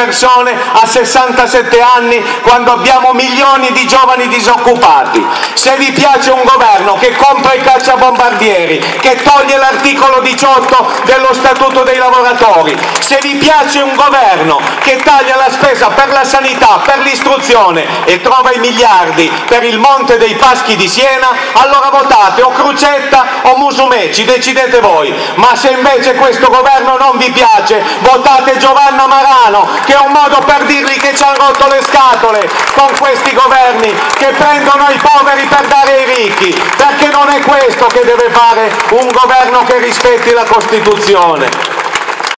persone a 67 anni quando abbiamo milioni di giovani disoccupati. Se vi piace un governo che compra i cacciabombardieri, che toglie l'articolo 18 dello Statuto dei lavoratori, se vi piace un governo che taglia la spesa per la sanità, per l'istruzione e trova i miliardi per il Monte dei Paschi di Siena, allora votate o Crocetta o Musumeci, decidete voi. Ma se invece questo governo non vi piace, votate Giovanna Marano, che è un modo per dirgli che ci hanno rotto le scatole con questi governi che prendono i poveri per dare ai ricchi, perché non è questo che deve fare un governo che rispetti la Costituzione.